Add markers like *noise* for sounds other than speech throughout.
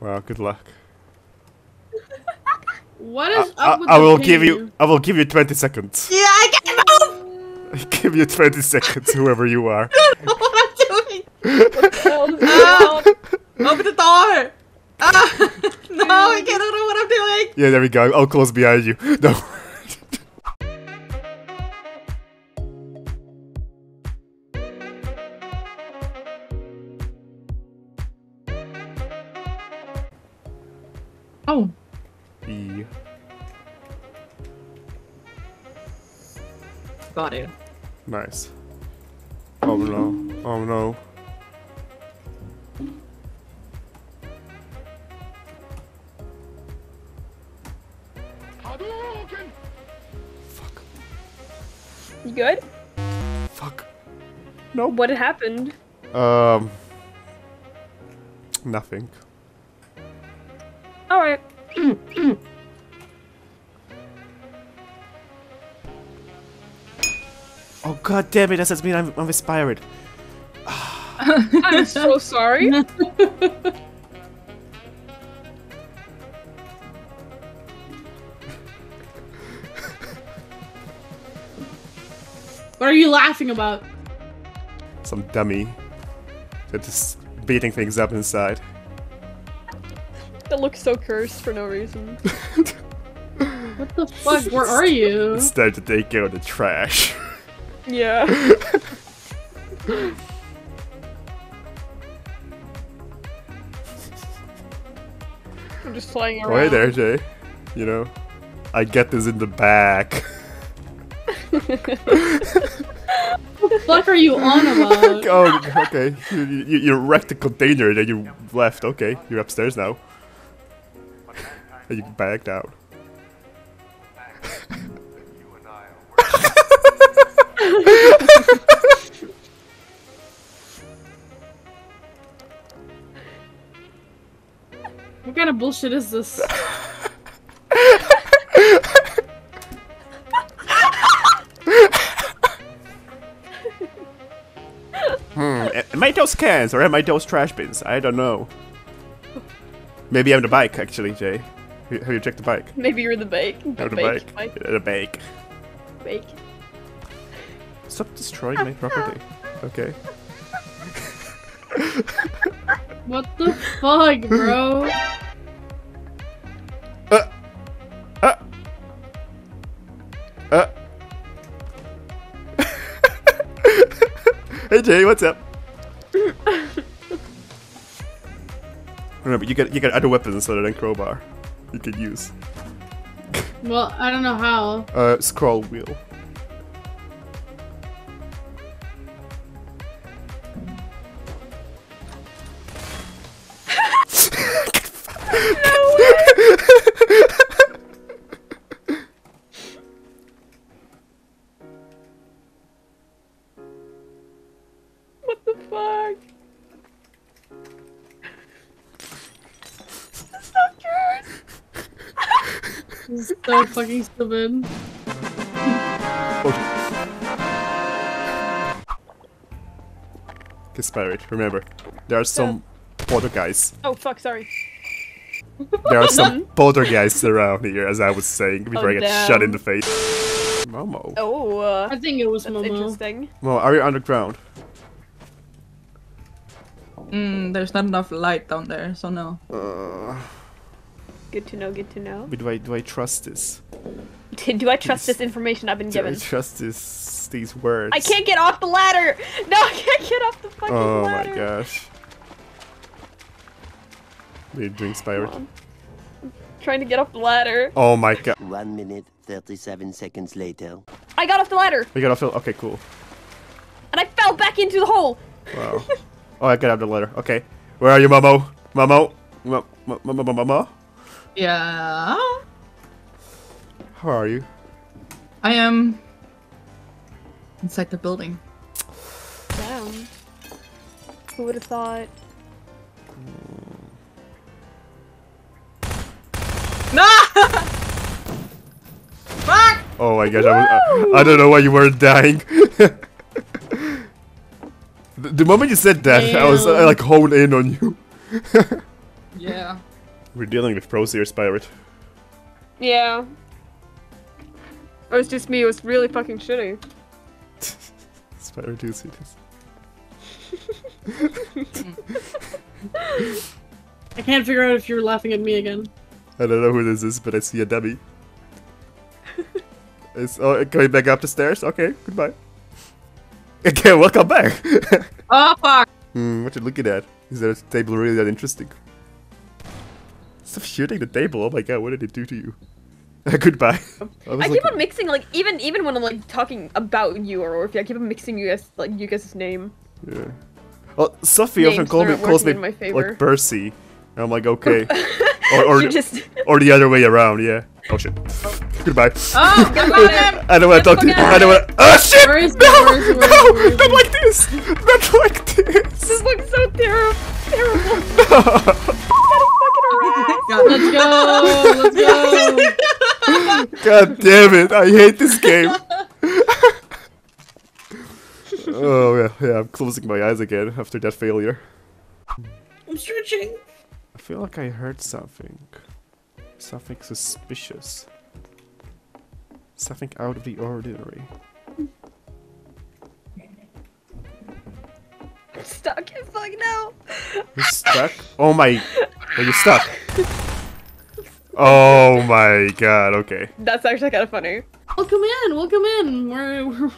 Well, good luck. What is I, up with I the will give you. ping? I will give you 20 seconds. Yeah, I can't move! I give you 20 seconds, whoever you are. *laughs* what I'm doing! Hell, this *laughs* is Ah! out. Open the door! Ah! *laughs* no, I can't know what I'm doing! Yeah, there we go. I'll close behind you. No. Oh, E. got it. Nice. Oh no. Oh no. Fuck. You good? Fuck. Nope. What happened? Um. Nothing. God damn it, that says me I'm, I'm inspired. *sighs* I'm so sorry. *laughs* What are you laughing about? Some dummy. That just beating things up inside. That looks so cursed for no reason. What the fuck? Where are you? It's time to take out the trash. *laughs* Yeah. *laughs* I'm just flying around. Oh, hey there, Jae. You know, I get this in the back. *laughs* What the fuck are you on about? *laughs* oh, okay. You, you, you wrecked the container, then you left. Okay, you're upstairs now. And you backed out. What kind of bullshit is this? Hmm. Am I those cans or am I those trash bins? I don't know. Maybe I'm the bike, actually, Jae. Have you checked the bike? Maybe you're the bake. The the bike. Bake. The bike. bake. Stop destroying my property. Okay. *laughs* What the fuck, bro? Uh. Uh. Uh. *laughs* hey Jae, what's up? Remember, you get you get other weapons other than crowbar. You can use. Well, I don't know how. Uh, scroll wheel. So fucking stupid. Get Spyrit. Remember, there are some poltergeists. Oh fuck, sorry. There are some *laughs* poltergeists around here, as I was saying before Oh, I get damn. shot in the face. Momo. Oh, uh, I think it was that's Momo. interesting. Well, are you underground? Mm, there's not enough light down there, so no. Uh, Good to know, good to know. but do I do I trust this? *laughs* Do I trust this information I've been Do I trust this these words? I can't get off the ladder! *laughs* No, I can't get off the fucking ladder. Oh my gosh. Are you doing Spyrit? Come on. I'm trying to get off the ladder. Oh my god. One minute, 37 seconds later. I got off the ladder! We gotta fill. Okay, cool. And I fell back into the hole! Wow. oh, I got out the letter. Okay. Where are you, Momo? Momo? Mo- mo- mo- mo- Momo? Yeah. How are you? I am inside the building. Damn. Who would have thought? No! Fuck! Oh my gosh, I, was, I, I don't know why you weren't dying. *laughs* the, the moment you said that, I was Damn. like honed in on you. *laughs* Yeah. We're dealing with pros here, Spyrit. Yeah. It was just me. It was really fucking shitty. Spyrit, do you see this? I can't figure out if you're laughing at me again. I don't know who this is, but I see a dummy. it's oh going back up the stairs? Okay, goodbye. *laughs* Okay, welcome back. *laughs* Oh fuck! hmm, what you looking at? Is that table really that interesting? Stop shooting the table! Oh my god, what did it do to you? *laughs* goodbye. *laughs* I I keep on mixing like even even when I'm like talking about you or Orphe, I keep on mixing you guys like you guys' name. Yeah. Well, Sophie often Names call me, calls me like Percy. And I'm like, okay. *laughs* or, or, just or the other way around, yeah. Oh shit. Goodbye. Oh, him! I don't want to talk to you. I don't want to. Oh shit! Where is no! Where is it? Where is no! Where is Not like this! Not like this! this looks so ter- terrible. *laughs* Got *laughs* Let's go! Let's go! God damn it! I hate this game. *laughs* oh yeah, yeah. I'm closing my eyes again after that failure. I'm stretching. I feel like I heard something. Something suspicious. Something out of the ordinary. Stuck. I'm stuck now. You're stuck? Oh my... Are you stuck? Oh my god, okay. That's actually kind of funny. Welcome in. Welcome in. We're we're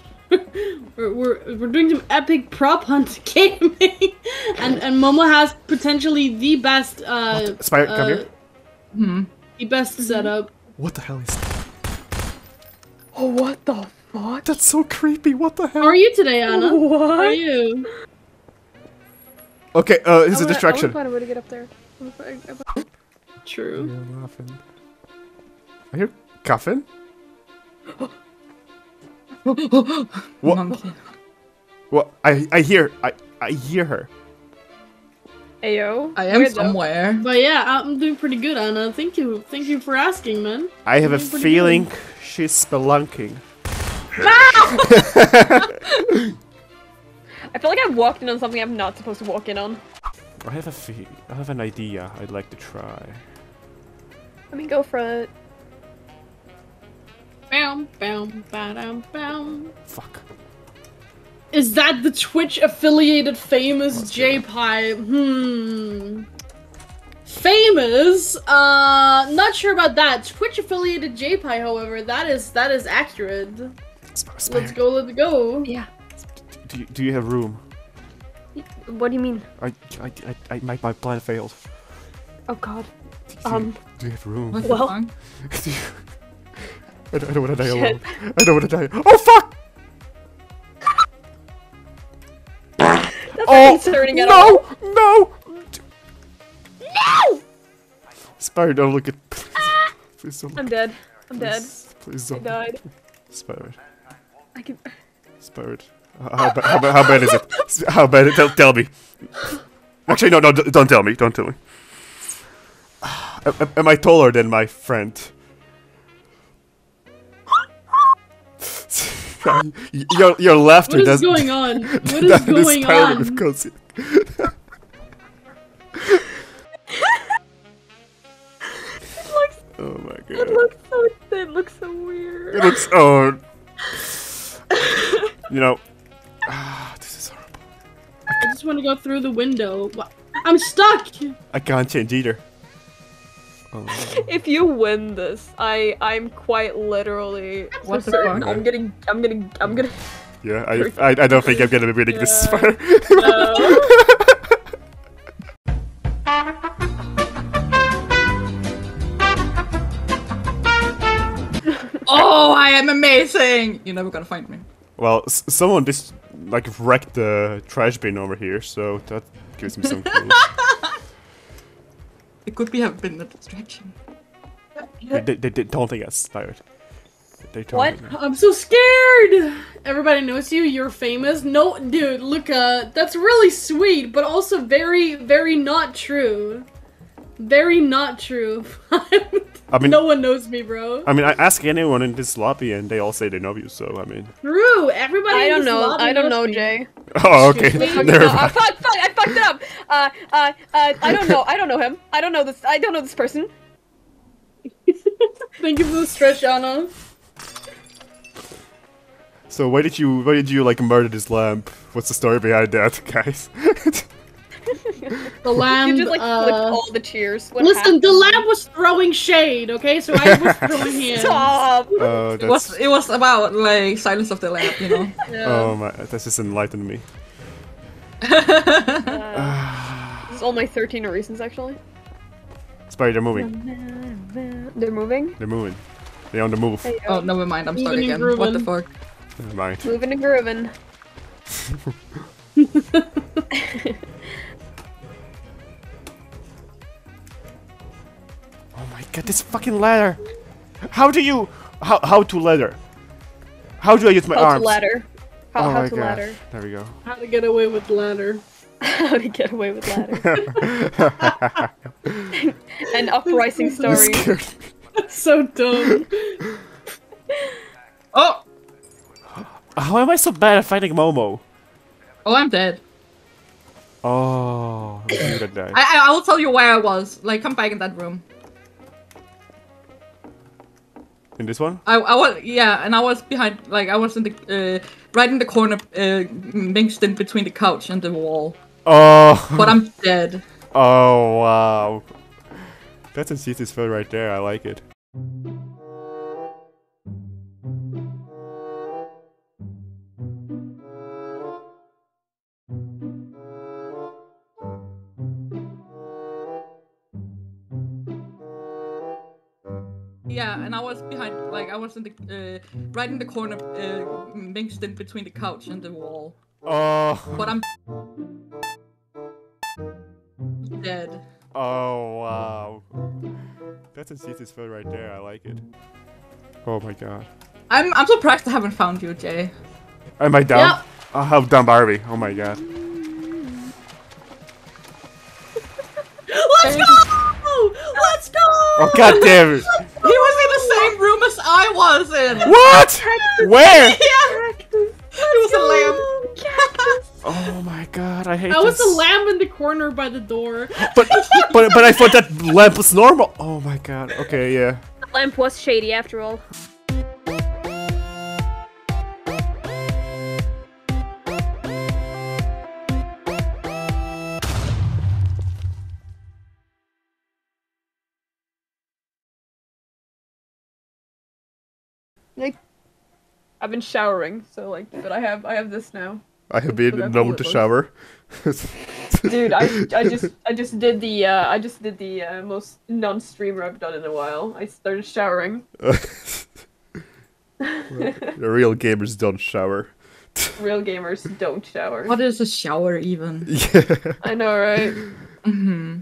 we're, we're, we're doing some epic prop hunt *laughs* gaming, and and Momo has potentially the best uh Spire, come uh, here. Hmm. the best setup. What the hell is that? Oh, what the fuck? That's so creepy, what the hell? How are you today, Anna? How are you? Okay, uh, here's a distraction. I wanna find a way to get up there. I wanna find- I wanna- True. You're laughing. I hear coughing. *gasps* What? Monkey. What? I I hear I I hear her. Ayo. I am Weird though. somewhere. But yeah, I'm doing pretty good, Anna. Thank you. Thank you for asking, man. I have a Doing pretty feeling she's spelunking. *laughs* *laughs* I feel like I've walked in on something I'm not supposed to walk in on. I have a fe- I have an idea I'd like to try. Let me go for it. Bam, bam, bam, bam. Fuck. Is that the Twitch affiliated famous Let's J Pie? Hmm. Famous? Uh, not sure about that. Twitch affiliated J Pie, however, that is that is accurate. Sp- Let's go, let's go. Yeah. Do you, do you have room? What do you mean? I I, I, I my, my plan failed. Oh god. Do you, Um. do you have room? Well- *laughs* Do you- I don't, I don't want to die Shit. alone. I don't want to die. Oh fuck! That's Oh not concerning all. no! No! No! Spire, don't look at. *laughs* Please don't. I'm dead. I'm dead. Please, please I don't. I died. Spire. I can. Spyrit. How, ba- how, ba- how bad is it? How bad? it? Tell, tell me. Actually, no, no, don't tell me. Don't tell me. Am, am- I taller than my friend? *laughs* Your, your laughter What is doesn't. going on? *laughs* What is doesn't going inspire me with on? cozy. *laughs* oh my god. It looks so. It looks so weird. It looks. Oh. you know. Ah, this is horrible. I just want to go through the window. I'm stuck. I can't change either. Oh. If you win this, I I'm quite literally What the certain fuck? I'm getting I'm getting I'm gonna Yeah, I, I, I don't think I'm gonna be winning this Yeah. fire. no. *laughs* Oh, I am amazing! You're never gonna find me. well, s- someone just like wrecked the trash bin over here, so that gives me some clues. *laughs* It could be have been a distraction. they, they, they, they don't think I inspired. They told What? me. I'm so scared. Everybody knows you. You're famous. No, dude, look, uh, that's really sweet, but also very, very not true. Very not true. *laughs* I mean, no one knows me, bro. I mean, I ask anyone in this lobby and they all say they know you. So I mean, True. Everybody. I don't this know. lobby I don't know, me. Jae. oh okay, Wait, *laughs* never No, uh, fuck, fuck, I fucked it up. Uh, uh, uh, I don't know. I don't know him. I don't know this. I don't know this person. *laughs* Thank you for the stretch, Anna. So why did you why did you like murder this lamp? What's the story behind that, *laughs* guys? The *laughs* lamb. You just like uh, all the cheers. What Listen, the happened? lamb was throwing shade, okay? So I was *laughs* throwing hands. Stop. Oh, It was it was about like Silence of the Lamb, you know. *laughs* oh my, that just enlightened me. This is all my 13 reasons actually. Spidey, they're moving. They're moving. They're moving. They're on the move. Hey, oh, never mind. I'm starting Evening again. What the groovin'. fuck? Never mind. Moving and grooving. Oh my god, this fucking ladder! How do you how how to ladder? How do I use my How arms? to ladder. How, oh how my to god. ladder. There we go. How to get away with ladder. *laughs* how to get away with ladder. *laughs* An uprising You story. scared me. That's *laughs* so dumb. Oh, How am I so bad at fighting Momo? oh, I'm dead. Oh, I knew that guy. I, I I will tell you where I was. Like, come back in that room. In this one? I, I was yeah, and I was behind. Like, I was in the uh, right in the corner, uh, mixed in between the couch and the wall. Oh, But I'm dead. *laughs* oh wow. That's in Cetus fill right there. I like it. Yeah, and I was behind. Like, I was in the uh, right in the corner, uh, mixed in between the couch and the wall. Oh, But I'm dead. oh wow. That's a Cetus fill right there. I like it. Oh my god. I'm I'm surprised I haven't found you, Jae. Am I down? Yep. Oh, how dumb are we? Oh my god. *laughs* Let's go! Let's go! Oh god damn it! He was in the same room as I was in. What? Where? *laughs* Yeah, he was a lamb. *laughs* Oh my god, I hate I was this. the lamb in the corner by the door. But *laughs* but but I thought that lamp was normal. Oh my god. Okay, yeah. The lamp was shady after all. Like, I've been showering, so like, but I have I have this now. I have been what I known to it was. shower. *laughs* Dude, I I just *laughs* I just did the uh, I just did the uh, most non-streamer I've done in a while. I started showering. *laughs* the real gamers don't shower. Real gamers don't shower. What is a shower even? Yeah. I know, right? hmm